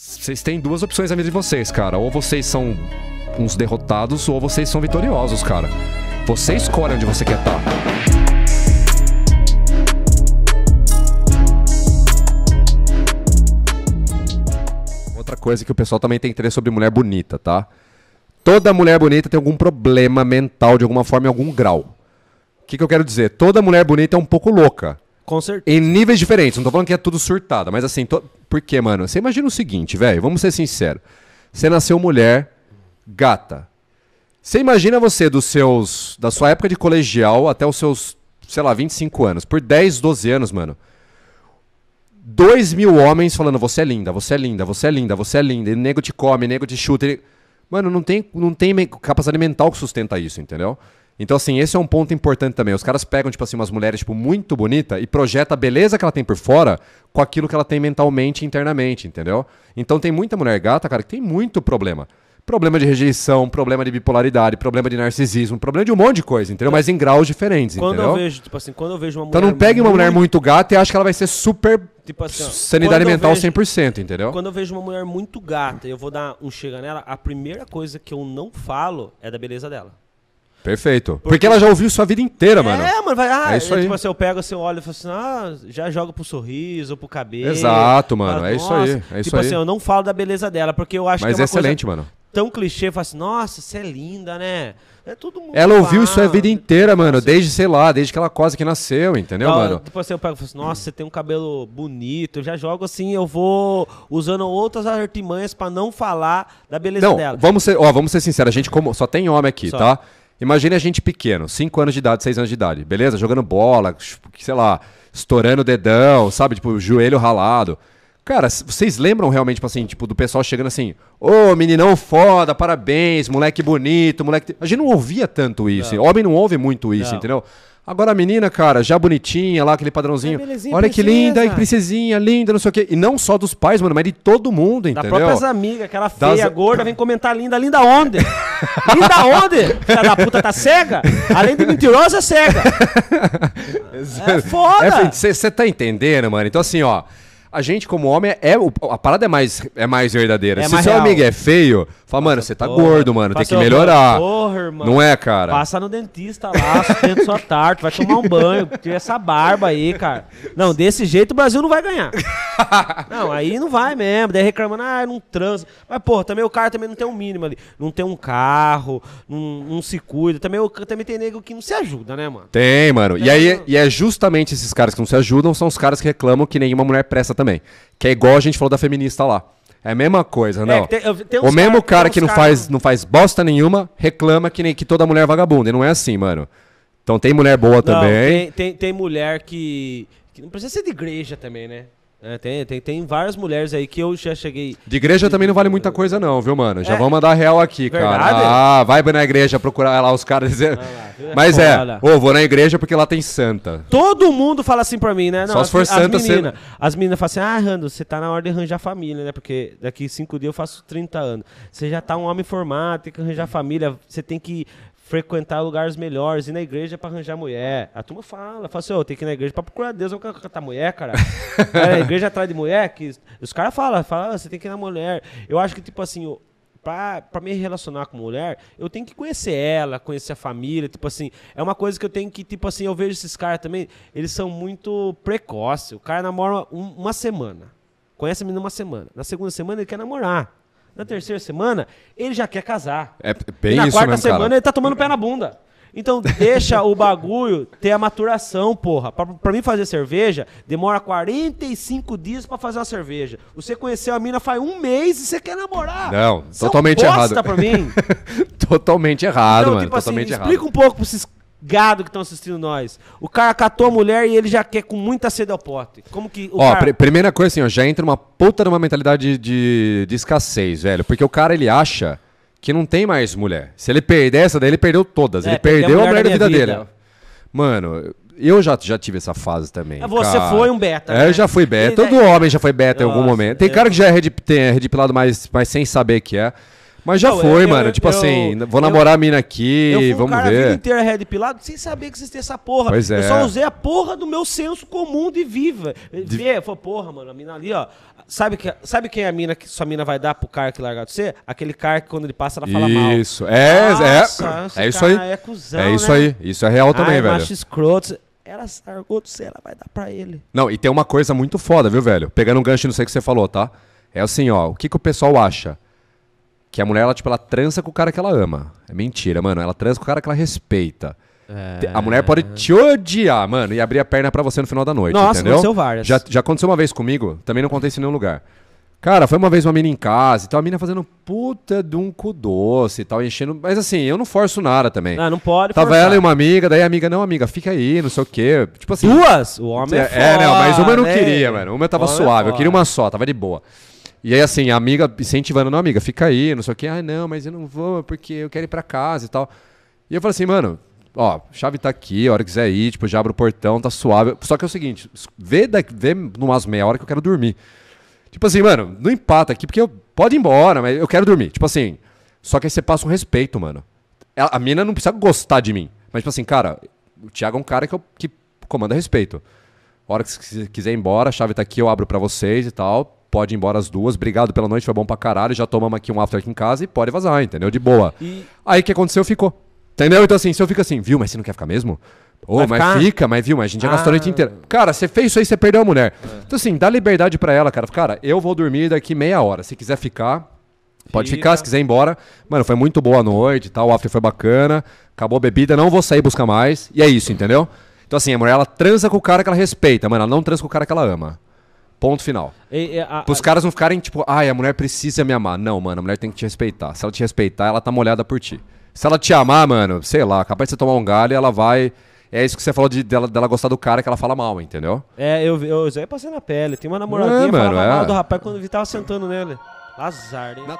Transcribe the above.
Vocês têm duas opções na vida de vocês, cara. Ou vocês são uns derrotados, ou vocês são vitoriosos, cara. Você escolhe onde você quer estar. Outra coisa que o pessoal também tem interesse sobre mulher bonita, tá? Toda mulher bonita tem algum problema mental de alguma forma em algum grau. O que, que eu quero dizer? Toda mulher bonita é um pouco louca. Com certeza. Em níveis diferentes. Não tô falando que é tudo surtada, mas assim, to... por quê, mano? Você imagina o seguinte, velho, vamos ser sinceros. Você nasceu mulher, gata. Você imagina você dos seus. da sua época de colegial até os seus, sei lá, 25 anos, por 10, 12 anos, mano. 2 mil homens falando, você é linda, você é linda, você é linda, você é linda. E nego te come, nego te chuta. Ele... Mano, não tem, não tem capacidade mental que sustenta isso, entendeu? Então, assim, esse é um ponto importante também. Os caras pegam, tipo assim, umas mulheres, tipo, muito bonita e projeta a beleza que ela tem por fora com aquilo que ela tem mentalmente e internamente, entendeu? Então tem muita mulher gata, cara, que tem muito problema. Problema de rejeição, problema de bipolaridade, problema de narcisismo, problema de um monte de coisa, entendeu? Mas em graus diferentes, Quando entendeu? eu vejo, tipo assim, quando eu vejo uma mulher. Então não pegue uma mulher muito gata e acha que ela vai ser super Tipo assim, ó, sanidade quando mental vejo- 100%, entendeu? Quando eu vejo uma mulher muito gata e eu vou dar um chega nela, a primeira coisa que eu não falo é da beleza dela. Perfeito. Porque ela já ouviu sua vida inteira, mano. É, mano, vai. Ah, É isso é, aí. Tipo assim, eu pego assim, eu olho e falo assim, ah, já joga pro sorriso, pro cabelo. Exato, mano, é isso aí, é isso tipo aí. assim, eu não falo da beleza dela, porque eu acho Mas que é uma excelente, coisa mano. tão clichê, eu falo assim, nossa, você é linda, né? É todo mundo. Ela ouviu isso a fala. vida inteira, mano. Nossa, Desde, sei lá, desde que ela quase que nasceu, entendeu, Fala, mano? Tipo assim, eu pego e falo assim, nossa, você tem um cabelo bonito. Eu já jogo assim, eu vou usando outras artimanhas pra não falar da beleza Não, dela. vamos ser, ó, vamos ser sinceros, a gente como só tem homem aqui, Só. tá? Imagine a gente pequeno, 5 anos de idade, 6 anos de idade, beleza? Jogando bola, sei lá, estourando o dedão, sabe? Tipo, joelho ralado. Cara, vocês lembram realmente, tipo assim, tipo, do pessoal chegando assim, ô, meninão foda, parabéns, moleque bonito, moleque... A gente não ouvia tanto isso, homem não ouve muito isso, Não. entendeu? Agora a menina, cara, já bonitinha lá, aquele padrãozinho, É, olha que linda, que princesinha, linda, não sei o quê. E não só dos pais, mano, mas de todo mundo, entendeu? próprias amigas, aquela feia, Das- gorda, vem comentar linda, linda onde? linda onde? Filha da puta tá cega? Além de mentirosa, é cega. É foda. Você tá entendendo, mano? Então, assim, ó. A gente, como homem, é, o- a parada é mais, é mais verdadeira. É Se mais seu real. amigo é feio, fala, mano, você tá porra. gordo, mano, tem que melhorar. porra, irmão. Não é, cara? Passa no dentista lá, sustenta sua tarde, vai tomar um banho, tira essa barba aí, cara. Não, desse jeito o Brasil não vai ganhar. Não, aí não vai mesmo. Daí reclamando, ah, não transa. Mas, porra, também o cara também não tem um mínimo ali. Não tem um carro, não, não se cuida. Também, o- também tem nego que não se ajuda, né, mano? Tem, mano. E Tem, aí, mano. e é justamente esses caras que não se ajudam, são os caras que reclamam que nenhuma mulher presta também. Que é igual a gente falou da feminista lá. É a mesma coisa, não. tem- tem uns o mesmo cara- cara, que não cara- faz, não faz bosta nenhuma reclama que, nem, que toda mulher é vagabunda. E não é assim, mano. Então tem mulher boa Não, também. tem, tem, tem mulher que, que não precisa ser de igreja também, né? É, tem, tem, tem várias mulheres aí que eu já cheguei. De igreja também não vale muita coisa, não, viu, mano? Já É. vamos mandar real aqui, Verdade? cara. Ah, vai na igreja procurar lá os caras dizendo. Mas é, ô, vou na igreja porque lá tem santa. Todo mundo fala assim pra mim, né? Só se for as, santa, as você- meninas. As meninas falam assim: ah, Rando, você tá na hora de arranjar família, né? Porque daqui cinco dias eu faço 30 anos. Você já tá um homem formado, tem que arranjar família, você tem que frequentar lugares melhores, ir na igreja pra arranjar mulher. A turma fala, fala assim, ô, tem que ir na igreja pra procurar Deus, eu quero catar mulher, cara. é, a igreja atrás de mulher, que os caras falam, falam, ah, você tem que ir na mulher. Eu acho que, tipo assim, pra me relacionar com mulher, eu tenho que conhecer ela, conhecer a família, tipo assim, é uma coisa que eu tenho que, tipo assim, eu vejo esses caras também, eles são muito precoces. O cara namora um- uma semana, conhece a menina uma semana, na segunda semana ele quer namorar. Na terceira semana, ele já quer casar. É E bem na isso quarta mesmo, semana cara. ele tá tomando pé na bunda. Então deixa o bagulho ter a maturação, porra. Pra, pra mim fazer cerveja, demora 45 dias pra fazer uma cerveja. Você conheceu a mina faz um mês e você quer namorar. Não, é totalmente errado. pra mim. Totalmente errado, então, mano. tipo assim, totalmente explica errado. um pouco pra esses gado que estão assistindo nós. O cara catou a mulher e ele já quer com muita sede ao pote. Como que o Ó, cara... pri- primeira coisa assim, ó, já entra uma puta numa mentalidade de, de, de escassez, velho. Porque o cara, ele acha que não tem mais mulher. Se ele perder essa, daí ele perdeu todas. É, ele perdi a perdeu a mulher mulher da da vida, minha dele. vida. Mano, eu já, já tive essa fase também. Ah, você cara. foi um beta, É, né? eu já fui beta. Todo daí- homem já foi beta em algum Nossa, momento. Tem eu- cara que já é redip- tem- é redipilado mais, mais sem saber que é. Mas já Não, foi, eu- mano. eu- tipo eu- assim, vou namorar a mina aqui, Eu fui um vamos cara a vida ver. inteira red pilado sem saber que existia essa porra. Pois é. Eu só usei a porra do meu senso comum de viva. Ver, falei, porra, mano, a mina ali, ó. Sabe, que, sabe quem é a mina que sua mina vai dar pro cara que largar de você? Aquele cara que quando ele passa, ela fala mal. Isso, é, Nossa, esse é, é isso aí. É, cuzão, É isso né? aí. Isso é real também, Ai, velho. macho escroto. Ela largou de você, ela vai dar pra ele. Não, e tem uma coisa muito foda, viu, velho? Pegando um gancho no sei que você falou, tá? É assim, ó, o que, que o pessoal acha? Que a mulher, ela, tipo, ela transa com o cara que ela ama. É mentira, mano. Ela transa com o cara que ela respeita. Te- A mulher pode te odiar, mano, e abrir a perna pra você no final da noite, Nossa, entendeu? aconteceu várias. Já, já aconteceu uma vez comigo, também não contei isso em nenhum lugar. Cara, foi uma vez uma mina em casa e tal, a mina fazendo puta de um cu doce e tal, enchendo. Mas assim, eu não forço nada também. Ah, não pode Tava forçar. ela e uma amiga, daí a amiga, não, amiga, fica aí, não sei o quê. Tipo assim. Duas? O homem é, É, foda, não, mas uma eu não né? queria, mano. Uma eu tava é suave, eu queria uma só, tava de boa. E aí, assim, a amiga incentivando, não, amiga, fica aí, não sei o quê. Ah, não, mas eu não vou porque eu quero ir pra casa e tal. E eu falei assim, mano, ó, chave tá aqui, a hora que quiser ir, tipo, já abre o portão, tá suave. Só que é o seguinte, vê, daqui, vê numas meia hora que eu quero dormir. Tipo assim, mano, não empata aqui, porque eu pode ir embora, mas eu quero dormir. Tipo assim, só que aí você passa um respeito, mano. Ela- a mina não precisa gostar de mim. Mas, tipo assim, cara, o Thiago é um cara que, eu, que comanda respeito. A hora que você quiser ir embora, a chave tá aqui, eu abro pra vocês e tal. Pode ir embora as duas. Obrigado pela noite, foi bom pra caralho. Já tomamos aqui um after aqui em casa e pode vazar, entendeu? De boa. E- Aí o que aconteceu? Ficou. Entendeu? Então assim, se eu fico assim, viu, mas você não quer ficar mesmo? Ô, Vai mas ficar? fica, mas viu, mas a gente já gastou a noite Ah. inteira. Cara, você fez isso aí, você perdeu a mulher. Então assim, dá liberdade pra ela, cara. Cara, eu vou dormir daqui meia hora. Se quiser ficar, pode Fica. ficar. Se quiser ir embora. Mano, foi muito boa a noite e tal. O after foi bacana. Acabou a bebida, não vou sair buscar mais. E é isso, entendeu? Então assim, a mulher, ela transa com o cara que ela respeita, mano. Ela não transa com o cara que ela ama. Ponto final. E- e a- Para os caras não ficarem tipo, ai, a mulher precisa me amar. Não, mano, a mulher tem que te respeitar. Se ela te respeitar, ela tá molhada por ti. Se ela te amar, mano, sei lá, capaz de você tomar um galho, ela vai. É isso que você falou de, dela, dela gostar do cara que ela fala mal, entendeu? É, eu, eu já passei na pele. Tem uma namoradinha É, mano, falava é. mal do rapaz quando vi tava sentando nele. Azar, hein? Na-